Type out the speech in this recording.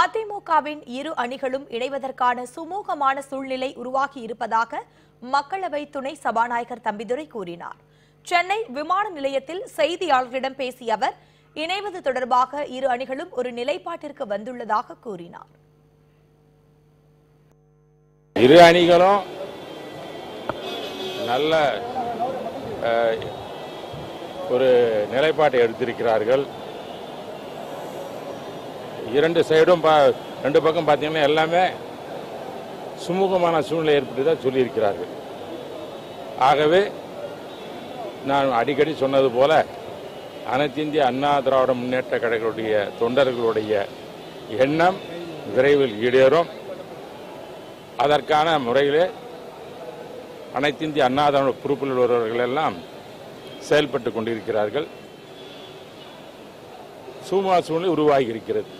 அதிமுகவின் இரு அணிகளும் இணைவதற்கான சுமூகமான சூழ்நிலை உருவாகி இருப்பதாக மக்களவை துணை சபாநாயகர் தம்பிதுரை கூறினார். சென்னை விமான நிலையத்தில் செய்தியாளர்களிடம் பேசிய அவர் இணைவது தொடர்பாக இரு அணிகளும் ஒரு நிலைப்பாட்டிற்கு வந்துள்ளதாக கூறினார். இரு அணிகளும் நல்ல ஒரு நிலைப்பாட்டை எடுத்திருக்கிறார்கள். இரண்டு சைடும் பா ரெண்டு பக்கம் பார்த்தீங்கன்னா எல்லாமே சுமூகமான சூழ்நிலை ஏற்பட்டு சொல்லியிருக்கிறார்கள். ஆகவே நான் அடிக்கடி சொன்னது போல அனைத்து இந்திய அண்ணா திராவிட முன்னேற்ற கழகங்களுடைய தொண்டர்களுடைய எண்ணம் விரைவில் ஈடேறும். அதற்கான முறையிலே அனைத்து இந்திய அண்ணா திராவிட பொறுப்பில் உள்ளவர்கள் எல்லாம் செயல்பட்டு கொண்டிருக்கிறார்கள். சூமா சூழ்நிலை உருவாகி இருக்கிறது.